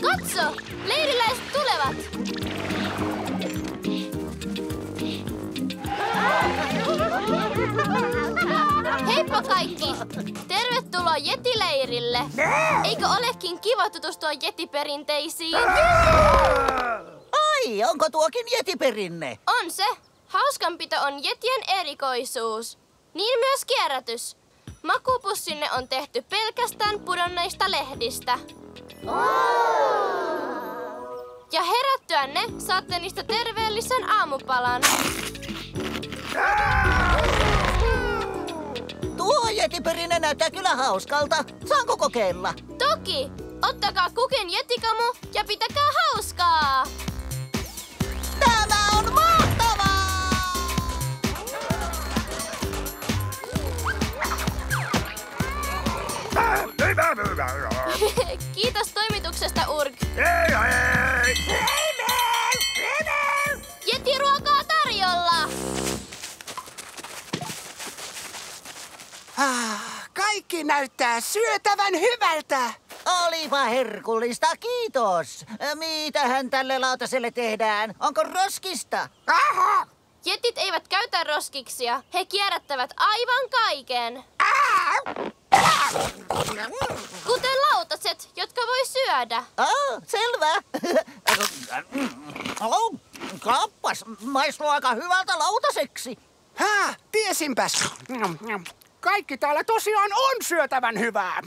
Katso! Leiriläiset tulevat! Heippa kaikki! Tervetuloa Jetileirille! Eikö olekin kiva tutustua jetiperinteisiin? Ai, onko tuokin jetiperinne? On se! Hauskanpito on jetien erikoisuus. Niin myös kierrätys. Makupussinne on tehty pelkästään pudonneista lehdistä. Ja herättyänne saatte niistä terveellisen aamupalan. Tuo jetiperinne näyttää kyllä hauskalta. Saanko kokeilla? Toki! Ottakaa kukin jetikamu ja pitäkää hauskaa! Tämä on mahtavaa! Kiitos toimituksesta, Urg. Jetiruokaa tarjolla! Ah, kaikki näyttää syötävän hyvältä. Olipa herkullista, kiitos. Mitähän tälle lautaselle tehdään? Onko roskista? Aha! Jetit eivät käytä roskiksia. He kierrättävät aivan kaiken. Kuten voi syödä. Ah, selvä. oh, kappas, maistuu aika hyvältä lautaseksi. Hää, tiesinpäs. Kaikki täällä tosiaan on syötävän hyvää.